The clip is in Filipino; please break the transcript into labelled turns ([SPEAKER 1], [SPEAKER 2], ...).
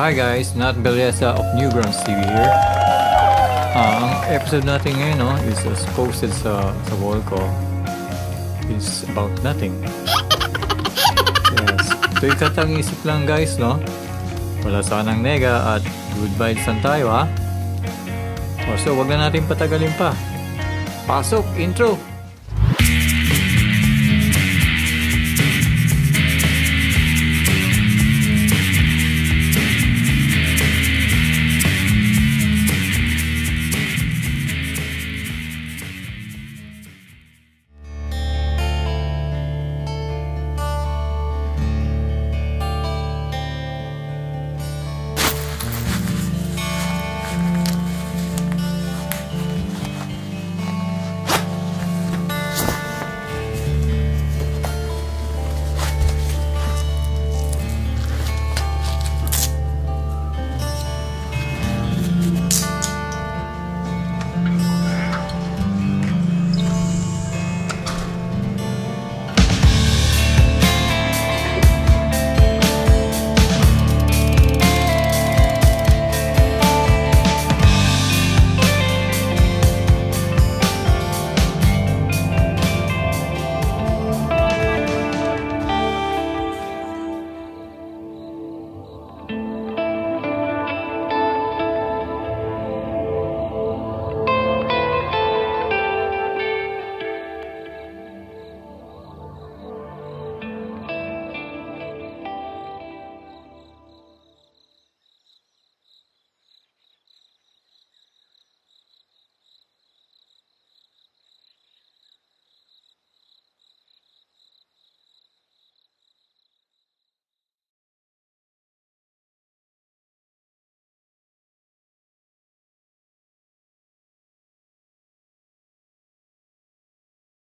[SPEAKER 1] Hi guys, Nat Belleza of Newgrounds TV here. Uh, ang episode natin ngayon no, is as posted sa, sa wall ko is about nothing. Yes. Ito'y katang isip lang guys, no? Wala sanang nega at good vibes lang tayo ha. O so, wag na natin patagalin pa. Pasok, intro!